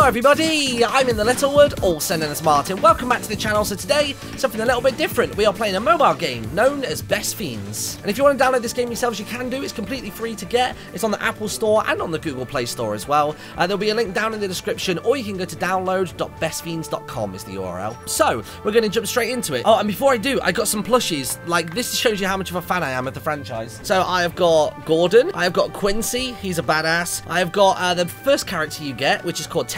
Hello everybody, I'm in the Littlewood, also known as Martyn. Welcome back to the channel. So today, something a little bit different. We are playing a mobile game known as Best Fiends. And if you want to download this game yourselves, you can do. It's completely free to get. It's on the Apple Store and on the Google Play Store as well. Uh, there'll be a link down in the description, or you can go to download.bestfiends.com is the URL. So, we're going to jump straight into it. Oh, and before I do, I got some plushies. Like, this shows you how much of a fan I am of the franchise. So, I have got Gordon. I have got Quincy. He's a badass. I have got uh, the first character you get, which is called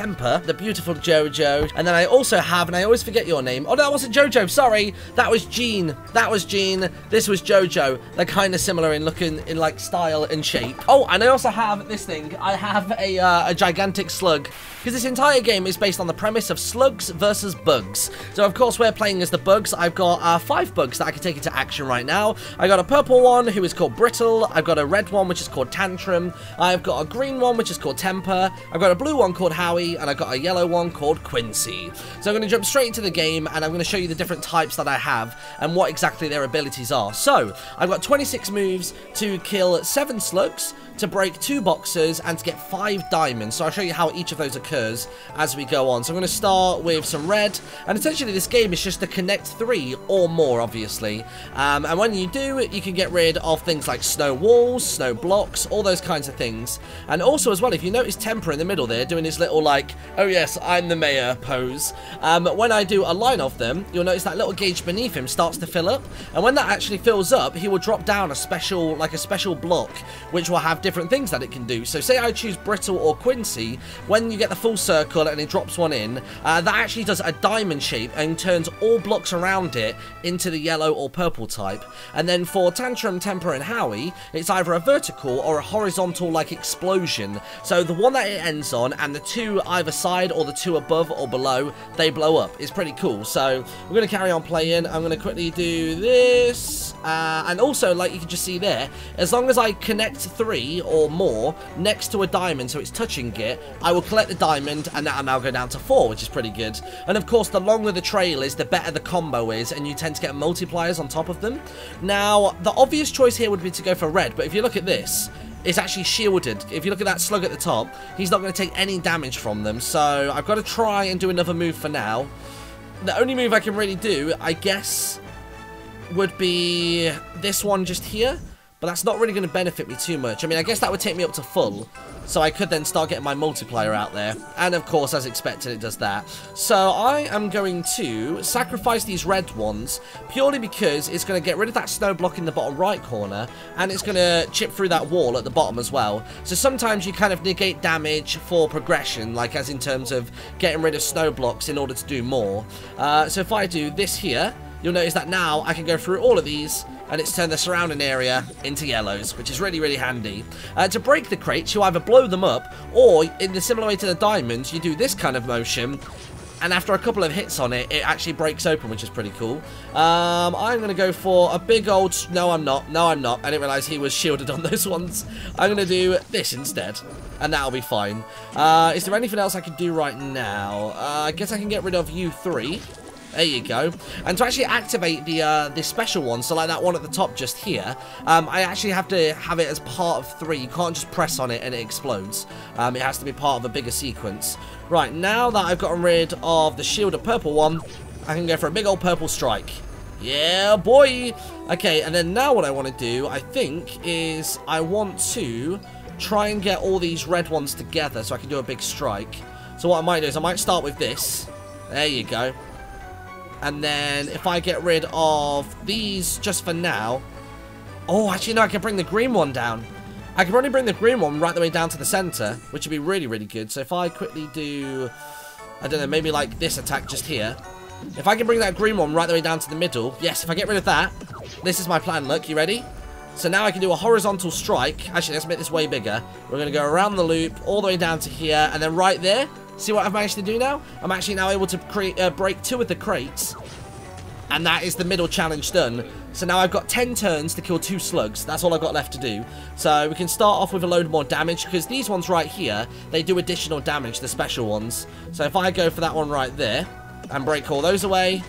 The beautiful Jojo. And then I also have, and I always forget your name. Oh, no, that wasn't Jojo. Sorry. That was Jean. That was Jean. This was Jojo. They're kind of similar in looking, in like style and shape. Oh, and I also have this thing. I have a, uh, a gigantic slug. Because this entire game is based on the premise of slugs versus bugs. So, of course, we're playing as the bugs. I've got uh, five bugs that I can take into action right now. I got a purple one who is called Brittle. I've got a red one which is called Tantrum. I've got a green one which is called Temper. I've got a blue one called Howie. And I've got a yellow one called Quincy. So I'm going to jump straight into the game and I'm going to show you the different types that I have and what exactly their abilities are. So, I've got 26 moves to kill 7 slugs, to break 2 boxes, and to get 5 diamonds. So I'll show you how each of those occurs as we go on. So I'm going to start with some red, and essentially this game is just to connect 3 or more, obviously. Um, and when you do, you can get rid of things like snow walls, snow blocks, all those kinds of things. And also as well, if you notice Temper in the middle there, doing his little like, oh yes, I'm the mayor pose. Um, when I do a line of them, you'll notice that little gauge beneath him starts to fill up. And when that actually fills up, he will drop down a special, like a special block, which will have different things that it can do. So say I choose Brittle or Quincy, when you get the full circle and it drops one in, uh, that actually does a diamond shape and turns all blocks around it into the yellow or purple type. And then for Tantrum, Temper, and Howie, it's either a vertical or a horizontal like explosion. So the one that it ends on and the two either side or the two above or below, they blow up. It's pretty cool. So we're going to carry on playing. I'm going to quickly do this. Uh, and also, like you can just see there, as long as I connect three or more next to a diamond so it's touching it, I will collect the diamond and that'll now go down to four, which is pretty good. And of course, the longer the trail is, the better the combo is, and you tend to get multipliers on top of them. Now, the obvious choice here would be to go for red, but if you look at this, it's actually shielded. If you look at that slug at the top, he's not going to take any damage from them. So I've got to try and do another move for now. The only move I can really do, I guess, would be this one just here. But that's not really going to benefit me too much. I mean, I guess that would take me up to full. So I could then start getting my multiplier out there. And of course, as expected, it does that. So I am going to sacrifice these red ones purely because it's going to get rid of that snow block in the bottom right corner. And it's going to chip through that wall at the bottom as well. So sometimes you kind of negate damage for progression, like as in terms of getting rid of snow blocks in order to do more. Uh, so if I do this here, you'll notice that now I can go through all of these and it's turned the surrounding area into yellows, which is really, really handy. Uh, to break the crates, you either blow them up, or in the similar way to the diamonds, you do this kind of motion, and after a couple of hits on it, it actually breaks open, which is pretty cool. Um, I'm going to go for a big old... No, I'm not. No, I'm not. I didn't realise he was shielded on those ones. I'm going to do this instead, and that'll be fine. Uh, is there anything else I can do right now? Uh, I guess I can get rid of you three. There you go. And to actually activate the uh, the special one, so like that one at the top just here, um, I actually have to have it as part of three. You can't just press on it and it explodes. Um, it has to be part of a bigger sequence. Right, now that I've gotten rid of the shielded purple one, I can go for a big old purple strike. Yeah, boy! Okay, and then now what I want to do, I think, is I want to try and get all these red ones together so I can do a big strike. So what I might do is I might start with this. There you go. And then if I get rid of these just for now... Oh, actually, no, I can bring the green one down. I can only bring the green one right the way down to the center, which would be really, really good. So if I quickly do... I don't know, maybe like this attack just here. If I can bring that green one right the way down to the middle. Yes, if I get rid of that. This is my plan, look. You ready? So now I can do a horizontal strike. Actually, let's make this way bigger. We're going to go around the loop, all the way down to here, and then right there, See what I've managed to do now? I'm actually now able to create, uh, break two of the crates. And that is the middle challenge done. So now I've got 10 turns to kill two slugs. That's all I've got left to do. So we can start off with a load more damage, because these ones right here, they do additional damage, the special ones. So if I go for that one right there, and break all those away,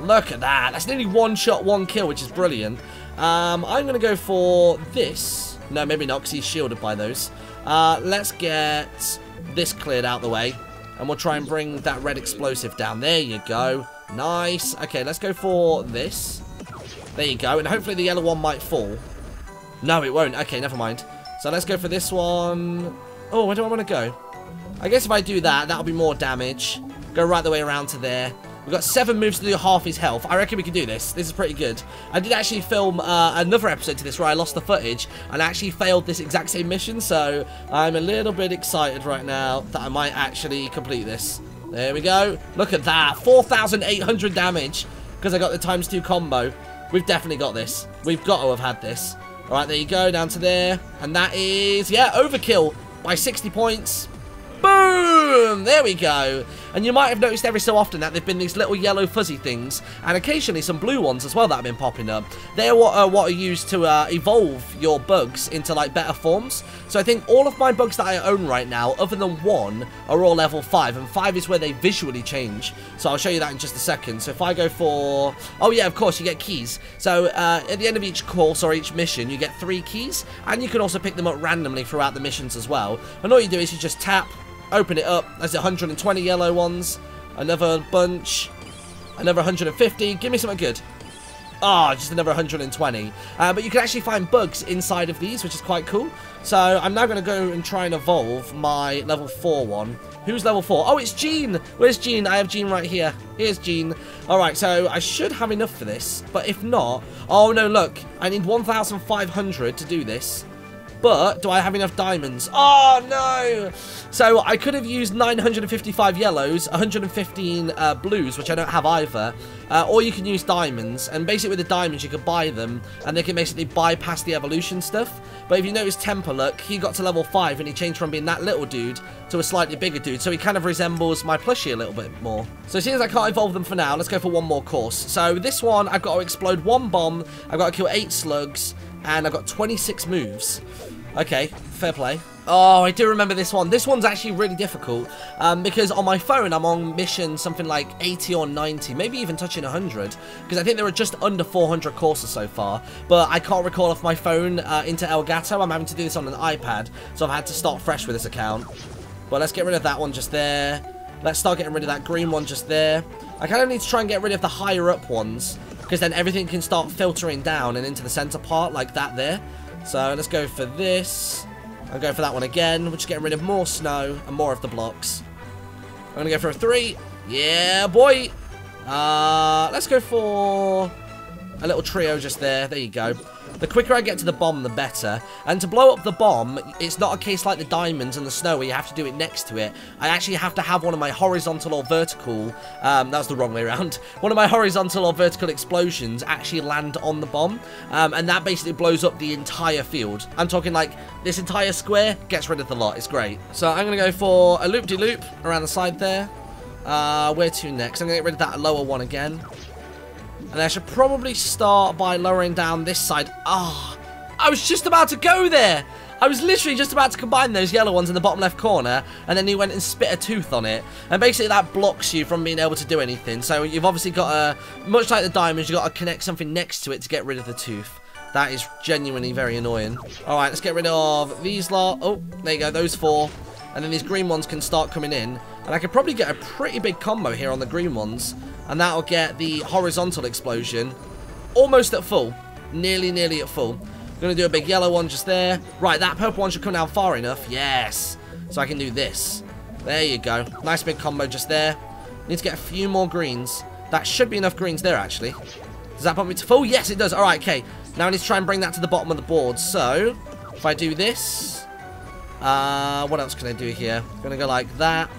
look at that. That's nearly one shot, one kill, which is brilliant. Um, I'm going to go for this. No, maybe not, because he's shielded by those. Uh, let's get this cleared out the way. And we'll try and bring that red explosive down. There you go. Nice. Okay, let's go for this. There you go. And hopefully the yellow one might fall. No, it won't. Okay, never mind. So let's go for this one. Oh, where do I want to go? I guess if I do that, that'll be more damage. Go right the way around to there. We've got seven moves to do half his health. I reckon we can do this. This is pretty good. I did actually film uh, another episode to this where I lost the footage and actually failed this exact same mission. So I'm a little bit excited right now that I might actually complete this. There we go. Look at that. 4,800 damage because I got the times two combo. We've definitely got this. We've got to have had this. All right, there you go, down to there. And that is, yeah, overkill by 60 points. Boom! There we go. And you might have noticed every so often that there've been these little yellow fuzzy things, and occasionally some blue ones as well that have been popping up. They're what, uh, what are used to uh, evolve your bugs into like better forms. So I think all of my bugs that I own right now, other than one, are all level 5, and 5 is where they visually change. So I'll show you that in just a second. So if I go for... Oh yeah, of course, you get keys. So uh, at the end of each course or each mission, you get three keys, and you can also pick them up randomly throughout the missions as well. And all you do is you just tap Open it up. There's 120 yellow ones. Another bunch. Another 150. Give me something good. Ah, oh, just another 120. Uh, but you can actually find bugs inside of these, which is quite cool. So I'm now going to go and try and evolve my level 4 one. Who's level 4? Oh, it's Gene. Where's Gene? I have Gene right here. Here's Gene. Alright, so I should have enough for this. But if not... Oh, no, look. I need 1,500 to do this. But do I have enough diamonds? Oh, no! So I could have used 955 yellows, 115 uh, blues, which I don't have either. Uh, or you can use diamonds. And basically with the diamonds, you can buy them. And they can basically bypass the evolution stuff. But if you notice Temper, look, he got to level 5 and he changed from being that little dude to a slightly bigger dude. So he kind of resembles my plushie a little bit more. So seeing as I can't evolve them for now, let's go for one more course. So this one, I've got to explode one bomb. I've got to kill 8 slugs. And I've got 26 moves. Okay, fair play. Oh, I do remember this one. This one's actually really difficult um, because on my phone I'm on mission something like 80 or 90, maybe even touching 100 because I think there are just under 400 courses so far. But I can't recall off my phone uh, into Elgato. I'm having to do this on an iPad, so I've had to start fresh with this account. But let's get rid of that one just there. Let's start getting rid of that green one just there. I kind of need to try and get rid of the higher up ones because then everything can start filtering down and into the center part like that there. So let's go for this. I'm going for that one again. We're just getting rid of more snow and more of the blocks. I'm going to go for a three. Yeah, boy. Uh, let's go for a little trio just there. There you go. The quicker I get to the bomb, the better. And to blow up the bomb, it's not a case like the diamonds and the snow where you have to do it next to it. I actually have to have one of my horizontal or vertical, um, that was the wrong way around, one of my horizontal or vertical explosions actually land on the bomb. Um, and that basically blows up the entire field. I'm talking like this entire square gets rid of the lot. It's great. So I'm going to go for a loop-de-loop -loop around the side there. Uh, where to next? I'm going to get rid of that lower one again. And I should probably start by lowering down this side. Ah, oh, I was just about to go there. I was literally just about to combine those yellow ones in the bottom left corner, and then he went and spit a tooth on it. And basically that blocks you from being able to do anything. So you've obviously got to, much like the diamonds, you've got to connect something next to it to get rid of the tooth. That is genuinely very annoying. Alright, let's get rid of these lot. Oh, there you go, those four. And then these green ones can start coming in. And I could probably get a pretty big combo here on the green ones. And that'll get the horizontal explosion almost at full. Nearly, nearly at full. Going to do a big yellow one just there. Right, that purple one should come down far enough. Yes. So I can do this. There you go. Nice big combo just there. Need to get a few more greens. That should be enough greens there, actually. Does that put me to full? Yes, it does. All right, okay. Now I need to try and bring that to the bottom of the board. So, if I do this... Uh, what else can I do here? Gonna go like that.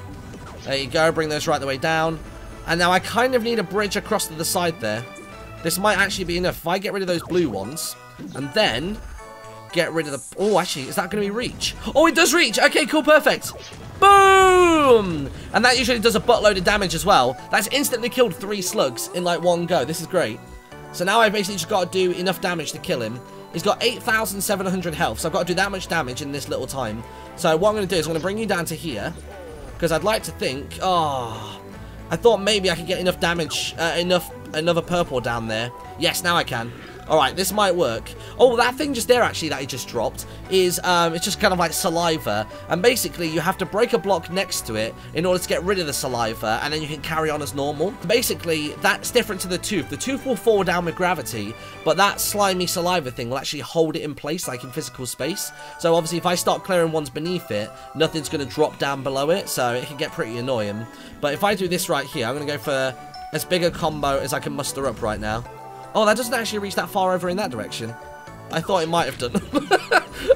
There you go. Bring those right the way down. And now I kind of need a bridge across to the side there. This might actually be enough. If I get rid of those blue ones, and then get rid of the... Oh, actually, is that going to be reach? Oh, it does reach. Okay, cool, perfect. Boom! And that usually does a buttload of damage as well. That's instantly killed three slugs in, like, one go. This is great. So now I've basically just got to do enough damage to kill him. He's got 8,700 health, so I've got to do that much damage in this little time. So what I'm going to do is I'm going to bring you down to here, because I'd like to think... Oh, I thought maybe I could get enough damage, uh, enough, another purple down there. Yes, now I can. Alright, this might work. Oh, that thing just there, actually, that he just dropped, is, um, it's just kind of like saliva. And basically, you have to break a block next to it in order to get rid of the saliva, and then you can carry on as normal. Basically, that's different to the tooth. The tooth will fall down with gravity, but that slimy saliva thing will actually hold it in place, like in physical space. So obviously, if I start clearing ones beneath it, nothing's going to drop down below it, so it can get pretty annoying. But if I do this right here, I'm going to go for as big a combo as I can muster up right now. Oh, that doesn't actually reach that far over in that direction. I thought it might have done.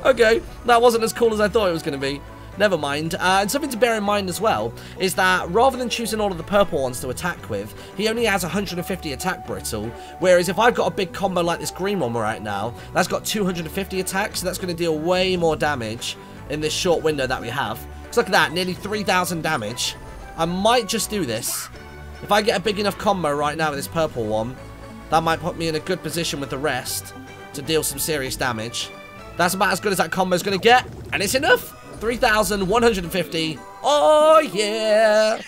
okay, that wasn't as cool as I thought it was going to be. Never mind. Uh, and something to bear in mind as well is that rather than choosing all of the purple ones to attack with, he only has 150 attack brittle. Whereas if I've got a big combo like this green one right now, that's got 250 attacks, so that's going to deal way more damage in this short window that we have. Because look at that, nearly 3,000 damage. I might just do this. If I get a big enough combo right now with this purple one, that might put me in a good position with the rest to deal some serious damage. That's about as good as that combo is going to get, and it's enough. 3,150. Oh, yeah.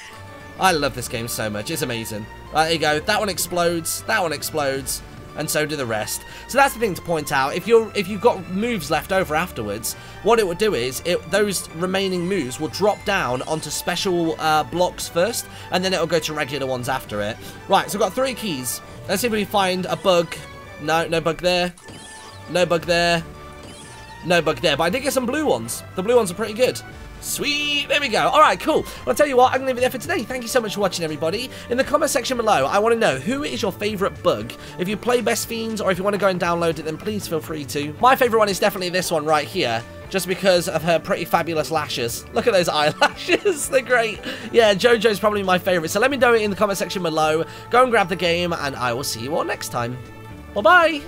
I love this game so much. It's amazing. Right, there you go. That one explodes. That one explodes. And so do the rest. So that's the thing to point out. If you're if you've got moves left over afterwards, what it would do is it those remaining moves will drop down onto special uh, blocks first, and then it'll go to regular ones after it. Right, so we've got three keys. Let's see if we find a bug. No, no bug there. No bug there. No bug there. But I did get some blue ones. The blue ones are pretty good. Sweet, there we go. All right, cool. Well, I'll tell you what, I'm going to leave it there for today. Thank you so much for watching, everybody. In the comment section below, I want to know who is your favourite bug. If you play Best Fiends or if you want to go and download it, then please feel free to. My favourite one is definitely this one right here just because of her pretty fabulous lashes. Look at those eyelashes, they're great. Yeah, JoJo's probably my favourite, so let me know in the comment section below. Go and grab the game, and I will see you all next time. Bye-bye!